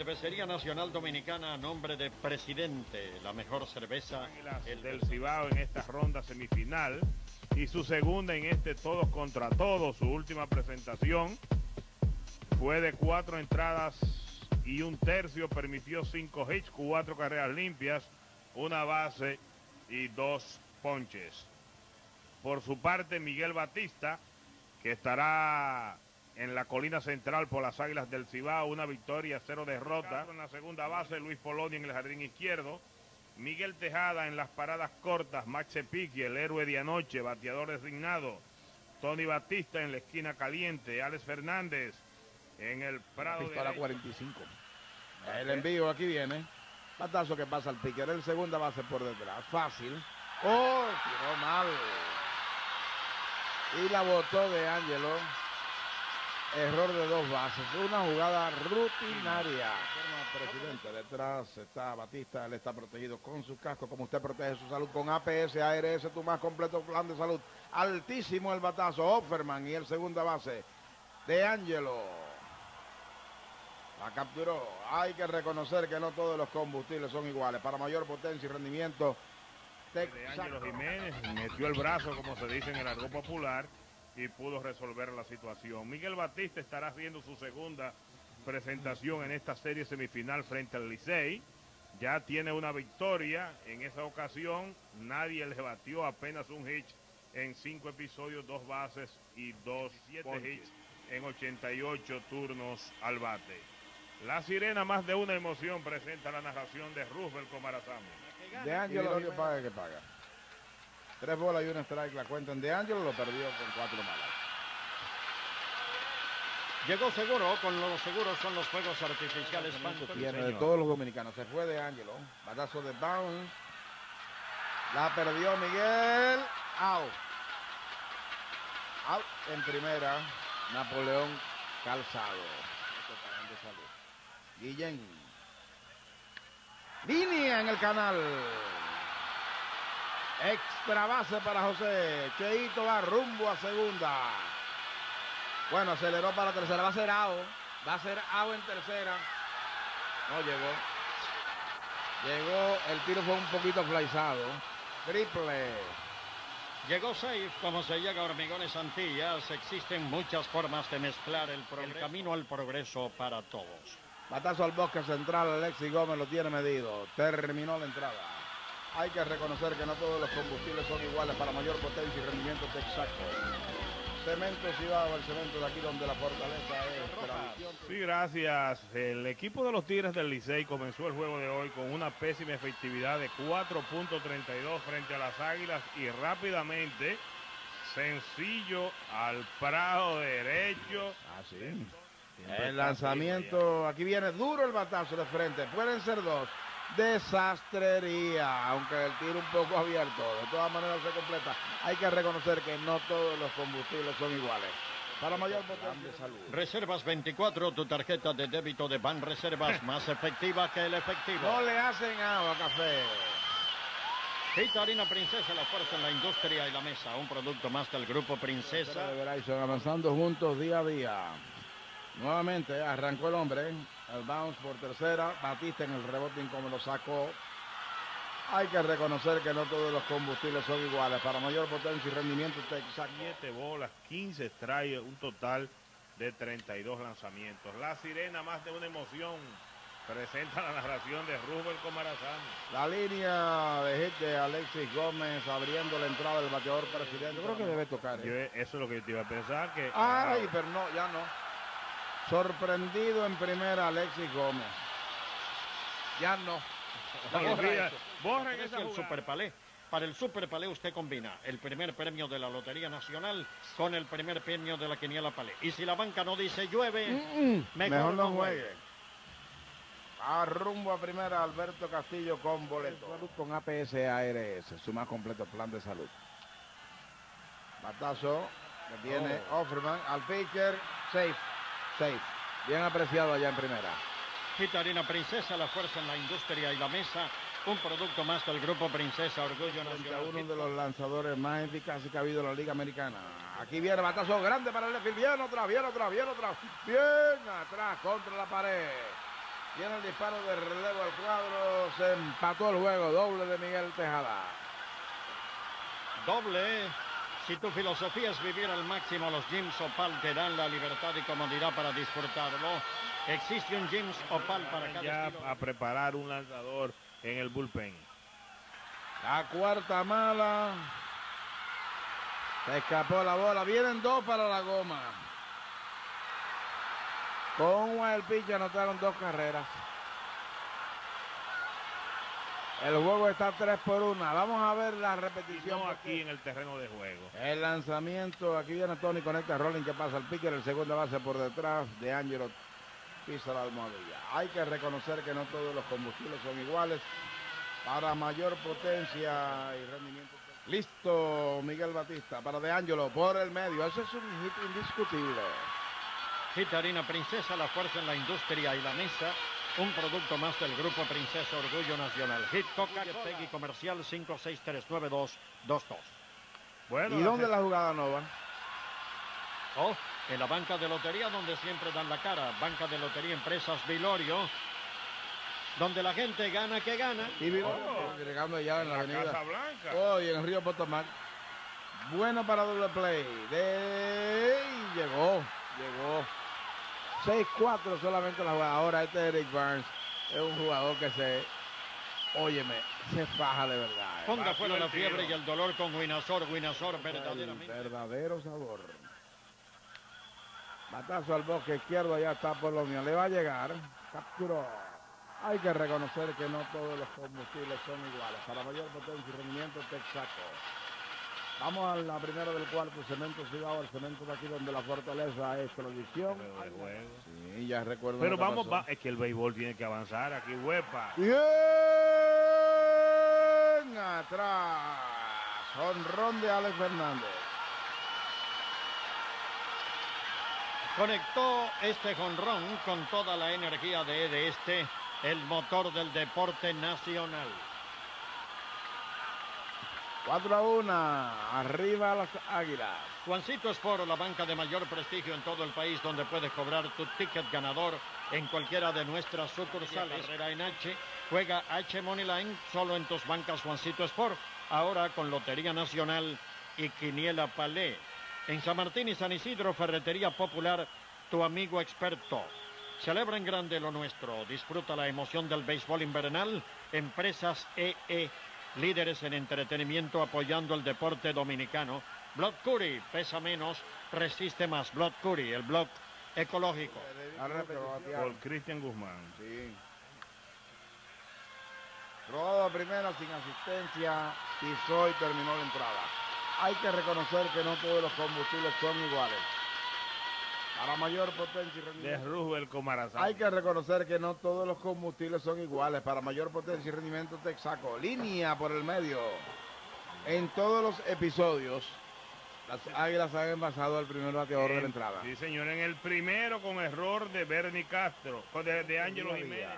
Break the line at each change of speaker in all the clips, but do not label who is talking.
Cervecería Nacional Dominicana a nombre de Presidente, la mejor cerveza
el del Cibao en esta ronda semifinal y su segunda en este todos contra todos. Su última presentación fue de cuatro entradas y un tercio, permitió cinco hits, cuatro carreras limpias, una base y dos ponches. Por su parte, Miguel Batista, que estará en la colina central por las Águilas del Cibao, una victoria, cero derrota. En la segunda base, Luis Poloni en el jardín izquierdo. Miguel Tejada en las paradas cortas, Max Piqui, el héroe de anoche, bateador designado. Tony Batista en la esquina caliente, Alex Fernández en el Prado
de 45. El envío aquí viene. Batazo que pasa al pique. El segunda base por detrás. Fácil. Oh, tiró mal. Y la botó de Ángelo. Error de dos bases. Una jugada rutinaria. Presidente, detrás está Batista. Él está protegido con su casco. Como usted protege su salud con APS, ARS, tu más completo plan de salud. Altísimo el batazo. Offerman y el segunda base de Ángelo. La capturó. Hay que reconocer que no todos los combustibles son iguales. Para mayor potencia y rendimiento,
de Ángelo Jiménez metió el brazo, como se dice en el argot popular, y pudo resolver la situación. Miguel Batista estará haciendo su segunda presentación en esta serie semifinal frente al Licey. Ya tiene una victoria. En esa ocasión nadie le batió apenas un hit en cinco episodios, dos bases y dos siete hits en 88 turnos al bate. La sirena más de una emoción presenta la narración de Roosevelt Comarazamo.
De Ángelo que paga que paga. Tres bolas y un strike la cuentan de Ángelo, lo perdió con cuatro malas.
Llegó seguro, con los seguros son los fuegos artificiales.
Tiene de todos los dominicanos. Se fue de Ángelo. Batazo de down. La perdió Miguel. Out. Out en primera. Napoleón Calzado. Guillén. Línea en el canal. Extra base para José. Cheito va rumbo a segunda. Bueno, aceleró para tercera. Va a ser AO. Va a ser AO en tercera. No llegó. Llegó. El tiro fue un poquito flaizado. Triple.
Llegó safe, como se llega a Hormigones Antillas. Existen muchas formas de mezclar el, el camino al progreso para todos.
Batazo al bosque central, Alexis Gómez lo tiene medido. Terminó la entrada. Hay que reconocer que no todos los combustibles son iguales para mayor potencia y rendimiento exacto. Cemento Cibao, el cemento de aquí donde la fortaleza es
Sí, gracias. El equipo de los Tigres del Licey comenzó el juego de hoy con una pésima efectividad de 4.32 frente a las Águilas y rápidamente, sencillo al prado derecho.
Ah, sí. El lanzamiento, aquí viene duro el batazo de frente, pueden ser dos. Desastrería, aunque el tiro un poco abierto, de todas maneras se completa. Hay que reconocer que no todos los combustibles son iguales. Para mayor potencia de salud.
Reservas 24, tu tarjeta de débito de Ban Reservas más efectiva que el efectivo.
No le hacen agua, café.
Gita Harina Princesa, la fuerza en la industria y la mesa. Un producto más del grupo Princesa.
avanzando juntos día a día. Nuevamente arrancó el hombre, el bounce por tercera, Batista en el rebote como lo sacó. Hay que reconocer que no todos los combustibles son iguales. Para mayor potencia y rendimiento, Texas.
7 bolas, 15 trae un total de 32 lanzamientos. La sirena, más de una emoción, presenta la narración de Rubén Comarazán.
La línea de hit de Alexis Gómez abriendo la entrada del bateador presidente. Yo creo que debe tocar.
¿eh? eso es lo que yo te iba a pensar. que
Ay, pero no, ya no. Sorprendido en primera Alexis Gómez. Ya no.
Borren es el Super Palé. Para el Super Palé usted combina el primer premio de la Lotería Nacional con el primer premio de la Quiniela Palé. Y si la banca no dice llueve, mejor, no juegue.
A rumbo a primera Alberto Castillo con boleto. Con APS ARS, su más completo plan de salud. Batazo que tiene oh. Offerman al pitcher, safe. Bien apreciado allá en primera.
Gitarina Princesa, la fuerza en la industria y la mesa. Un producto más del grupo Princesa Orgullo Nacional.
Uno de los lanzadores más eficaces que ha habido en la Liga Americana. Aquí viene batazo grande para el Bien otra, bien otra, bien otra. Bien atrás contra la pared. Viene el disparo de relevo al cuadro. Se empató el juego. Doble de Miguel Tejada.
Doble. Si tu filosofía es vivir al máximo, los Gyms Opal te dan la libertad y comodidad para disfrutarlo. Existe un Gyms Opal para cada
Ya
estilo.
a preparar un lanzador en el bullpen.
La cuarta mala. Se escapó la bola. Vienen dos para la goma. Con el pitch anotaron dos carreras. El juego está 3 por 1. Vamos a ver la repetición.
no aquí en el terreno de juego.
El lanzamiento. Aquí viene Tony, conecta a Rolling que pasa al pitcher. El segundo base por detrás de Angelo. Pisa la almohadilla. Hay que reconocer que no todos los combustibles son iguales. Para mayor potencia y rendimiento. Listo, Miguel Batista. Para De Angelo por el medio. Ese es un hit indiscutible.
Hit Harina Princesa, la fuerza en la industria y la mesa. Un producto más del Grupo Princesa Orgullo Nacional. Hit Coca-Cola. Peggy Comercial 5639222.
Bueno,
¿Y dónde la jugada no va?
Oh, en la banca de lotería donde siempre dan la cara. Banca de lotería Empresas Vilorio. Donde la gente gana que gana.
Y vino
Oh.
llegando ya en la
la
avenida.
Casa Blanca.
Hoy en el Río Potomac. Bueno para doble play. De... y Llegó, llegó. 6-4 solamente la jugada. Ahora este Eric Barnes es un jugador que se, óyeme, se faja de verdad. eh.
Ponga fuera la fiebre y el dolor con. Winazor
El
verdaderamente.
verdadero sabor. Matazo al bosque izquierdo, allá está Polonia. Le va a llegar. Capturó. Hay que reconocer que no todos los combustibles son iguales. Para mayor potencia y rendimiento, Texaco. Vamos a la primera del cuarto, cemento Cibao, el cemento de aquí donde la fortaleza es
juego.
Sí, ya recuerdo.
Pero vamos, va- es que el béisbol tiene que avanzar aquí, huepa.
Bien atrás. Honrón de Alex Fernández.
Conectó este jonrón con toda la energía de, de este, el motor del deporte nacional.
4 a 1. Arriba las águilas.
Juancito Sport, la banca de mayor prestigio en todo el país, donde puedes cobrar tu ticket ganador en cualquiera de nuestras sucursales. Carrera en H, juega H Moneyline solo en tus bancas Juancito Sport. Ahora con Lotería Nacional y Quiniela Palé. En San Martín y San Isidro, Ferretería Popular, tu amigo experto. Celebra en grande lo nuestro. Disfruta la emoción del béisbol invernal. Empresas EE, líderes en entretenimiento apoyando el deporte dominicano. Blood Curry, pesa menos, resiste más. Blood Curry, el blog ecológico.
Por Cristian Guzmán.
Sí. Rodado a primera sin asistencia. Y terminó la entrada. Hay que reconocer que no todos los combustibles son iguales. Para mayor potencia y
De
rendimiento.
Rubel Comarazán.
Hay que reconocer que no todos los combustibles son iguales. Para mayor potencia y rendimiento, Texaco. Línea por el medio. En todos los episodios, las águilas han envasado al primer bateador de la entrada.
Sí, señor. En el primero con error de Bernie Castro. De, de Ángelo Jiménez.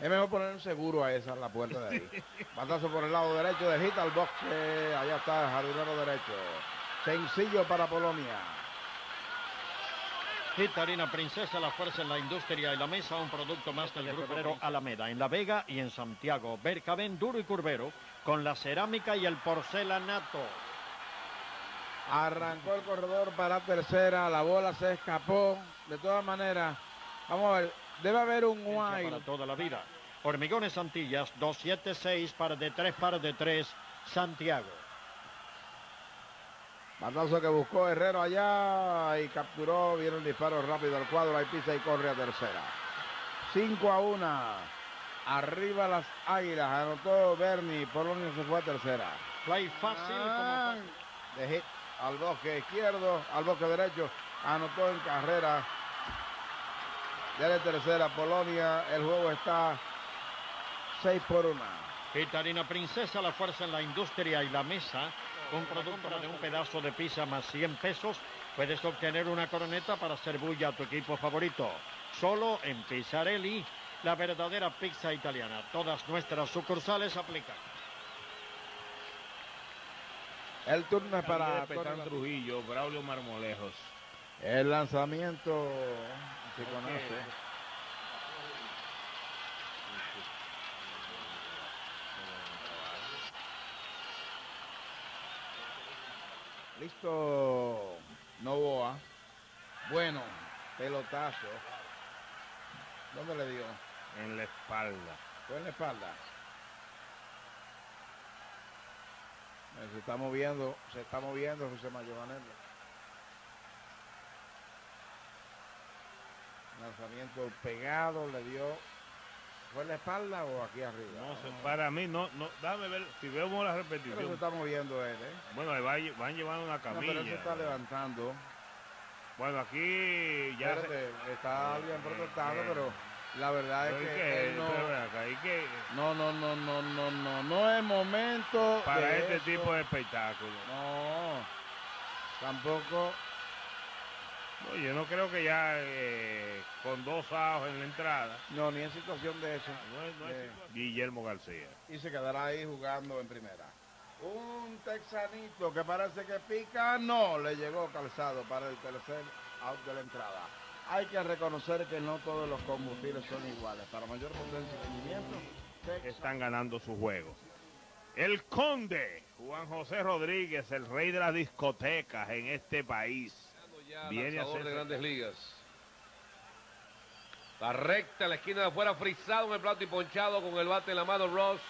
Es mejor poner un seguro a esa, a la puerta de ahí. Batazo por el lado derecho de Hit al bosque. Allá está el jardinero derecho. Sencillo para Polonia.
Hit Harina Princesa, la fuerza en la industria y la mesa, un producto más del Grupo Febrero Alameda, en La Vega y en Santiago. Bercaben duro y curvero, con la cerámica y el porcelanato.
Arrancó el corredor para tercera. La bola se escapó. De todas maneras, vamos a ver. Debe haber un
Para
wild.
toda la vida. Hormigones Antillas, 276 para de 3 para de 3, Santiago.
Batazo que buscó Herrero allá y capturó. Viene el disparo rápido al cuadro. Ahí pisa y corre a tercera. 5 a 1. Arriba las águilas. Anotó Bernie. Polonia se fue a tercera.
Play fácil
Ah,
como
de hit al bosque izquierdo, al bosque derecho, anotó en carrera. Ya de tercera Polonia, el juego está 6 por 1.
Hit Harina Princesa, la fuerza en la industria y la mesa. Un producto de un pedazo de pizza más 100 pesos. Puedes obtener una coroneta para hacer bulla a tu equipo favorito. Solo en Pizzarelli, la verdadera pizza italiana. Todas nuestras sucursales aplican.
El turno es para
Petán. Trujillo, Braulio Marmolejos.
el lanzamiento se conoce. Listo Novoa. Bueno, pelotazo. ¿Dónde le dio?
En la espalda.
Fue en la espalda. Eh, Se está moviendo, se está moviendo José Mayor. Lanzamiento pegado, le dio. ¿Fue en la espalda o aquí arriba?
No sé, para mí, no, no, déjame ver, si vemos la
Pero se
repetición.
está moviendo él, ¿eh?
Bueno, va van llevando una
No,
camilla.
pero él se está levantando.
Bueno, aquí ya se-
Espérate, está
Eh,
bien protestando, pero la verdad
Pero
es
¿y
que
qué?
él
Pero
no,
acá, ¿y qué?
no, no, no, no, no, no, no es momento
Para
de
este tipo de espectáculo.
No, tampoco.
No, yo no creo que ya eh, con dos ajos en la entrada.
No, ni en situación de eso.
No es, no es
Eh,
situación. Guillermo García.
y se quedará ahí jugando en primera. Un texanito que parece que pica, no, le llegó calzado para el tercer out de la entrada. Hay que reconocer que no todos los combustibles son iguales. Para mayor potencia y rendimiento, Texas-
Están ganando su juego. El conde, Juan José Rodríguez, el rey de las discotecas en este país.
Ya
Viene a
de grandes ligas. La recta, la esquina de afuera, frisado en el plato y ponchado con el bate en la mano Ross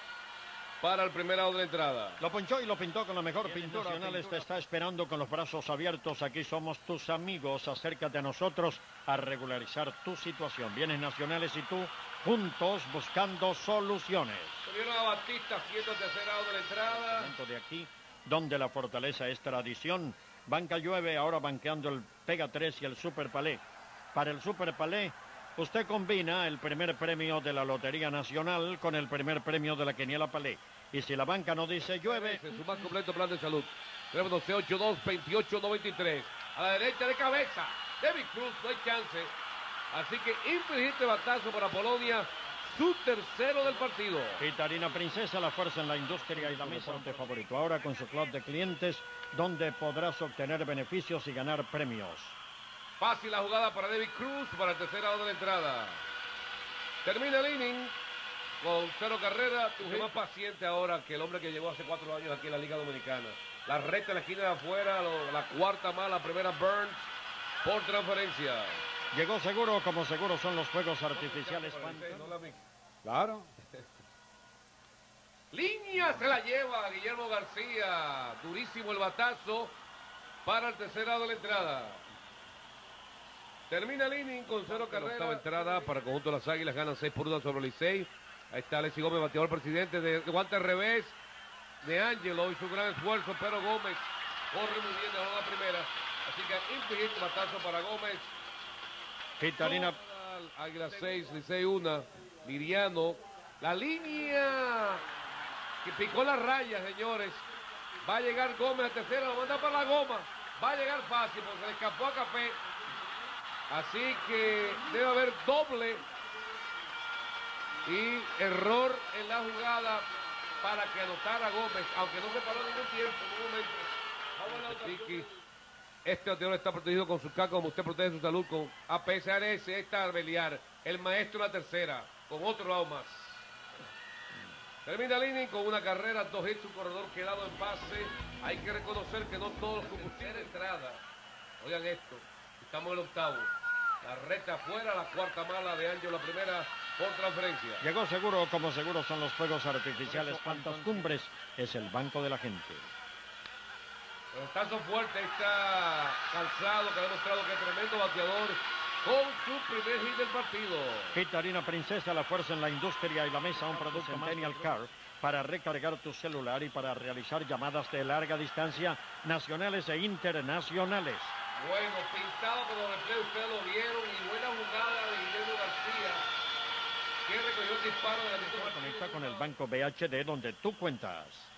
para el primer out de la entrada.
Lo ponchó y lo pintó con la mejor pintura. Nacionales te está esperando con los brazos abiertos. Aquí somos tus amigos. Acércate a nosotros a regularizar tu situación. Bienes nacionales y tú juntos buscando soluciones.
Tuvieron a Batista siendo el tercer out de la entrada.
De aquí, donde la fortaleza es tradición. Banca llueve, ahora banqueando el Pega 3 y el Super Palé. Para el Super Palé, usted combina el primer premio de la Lotería Nacional con el primer premio de la Quiniela Palé. Y si la banca no dice llueve,
En su más completo plan de salud. Teléfono C82-2893. A la derecha de cabeza. David Cruz, no hay chance. Así que infligiste batazo para Polonia. Su tercero del partido.
Gitarina Princesa, la fuerza en la industria y la mesa de favorito. Ahora con su club de clientes, donde podrás obtener beneficios y ganar premios.
Fácil la jugada para David Cruz para el tercer out de la entrada. Termina el inning con cero carrera. Tuve más paciente ahora que el hombre que llegó hace cuatro años aquí en la Liga Dominicana. La recta en la esquina de afuera, lo- la cuarta mala, primera Burns por transferencia.
Llegó seguro, como seguro son los fuegos artificiales. Phantom.
No la vi.
Claro.
Línea se la lleva Guillermo García. Durísimo el batazo para el tercer lado de la entrada. Termina el inning con cero carreras. Octava entrada para el conjunto de las Águilas. Ganan 6 por 1 sobre el Licey. Ahí está Alexis Gómez, bateador presidente de guante al revés. De Angelo hizo un gran esfuerzo, pero Gómez corre muy bien de la primera. Así que infligir batazo para Gómez.
Gitarina,
Águila 6, Licey 1. Liriano. La línea que picó la raya, señores. Va a llegar Gómez a tercera, lo manda para la goma. Va a llegar fácil porque se le escapó a Café. Así que debe haber doble y error en la jugada para que anotara Gómez, aunque no se paró ningún tiempo en un momento. Vamos a la otra Ricky. Este bateador está protegido con su caco, como usted protege su salud con APSRS, está Arbeliar, el maestro de la tercera, con otro lado más. Termina el inning con una carrera, dos hits, un corredor quedado en base. Hay que reconocer que no todos los combustibles de entrada. Oigan esto, estamos en el octavo. La recta afuera, la cuarta mala de Ángel, la primera por transferencia.
llegó seguro, como seguro son los fuegos artificiales. Fantas Cumbres es el banco de la gente.
Pelotazo fuerte, ahí está Calzado, que ha demostrado que es tremendo bateador con su primer hit del partido.
Gitarina Princesa, la fuerza en la industria y la mesa, un producto Centennial Car para recargar tu celular y para realizar llamadas de larga distancia nacionales e internacionales.
Bueno, pintado con los replay, ustedes lo vieron y buena jugada de Guillermo García, que recogió el disparo de la
Conecta con el banco BHD donde tú cuentas.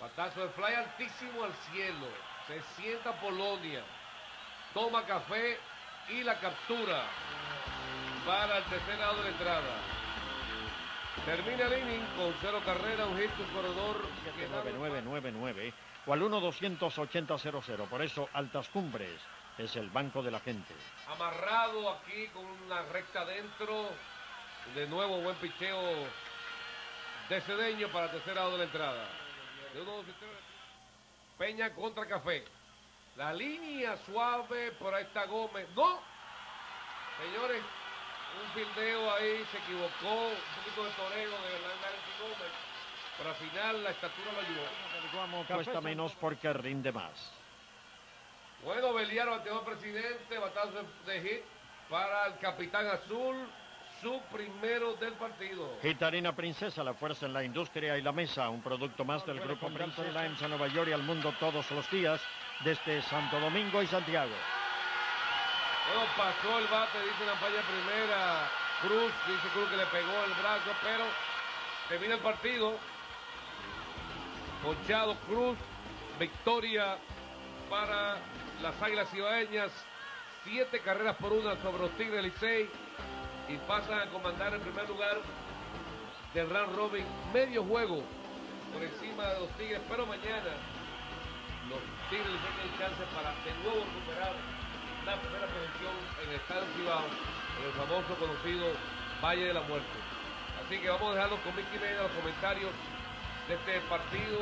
Patazo de fly altísimo al cielo. Se sienta Polonia. Toma café y la captura para el tercer lado de la entrada. Termina el inning con cero carrera, un hit, un corredor. que da-
9999 o al 1-280-00. Por eso, Altas Cumbres es el banco de la gente.
Amarrado aquí con una recta adentro. De nuevo, buen picheo de Cedeño para el tercer lado de la entrada. Peña contra Café. La línea suave, por ahí está Gómez. ¡No! Señores, un fildeo ahí, se equivocó, un poquito de toreo de Hernández y Gómez. Pero al final la estatura lo ayudó.
Cuesta menos porque rinde más.
Bueno, Beliaro, anterior presidente, batazo de hit para el capitán azul, su primero del partido.
Gitarina Princesa, la fuerza en la industria y la mesa, un producto más del grupo Princeton Limes a Nueva York y al mundo todos los días, desde Santo Domingo y Santiago.
Bueno, pasó el bate, dice la falla primera. Cruz, dice Cruz que le pegó el brazo, pero termina el partido. Ponchado Cruz, victoria para las Águilas Ibaeñas. Siete carreras por una sobre los Tigres Licey y pasan a comandar en primer lugar del round robin medio juego por encima de los Tigres, pero mañana los Tigres tienen chance para de nuevo recuperar la primera posición en el Estadio Cibao, en el famoso conocido Valle de la Muerte. Así que vamos a dejarlos con Mickey Media los comentarios de este partido.